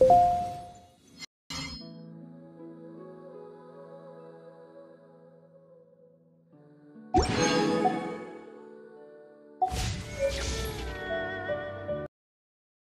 you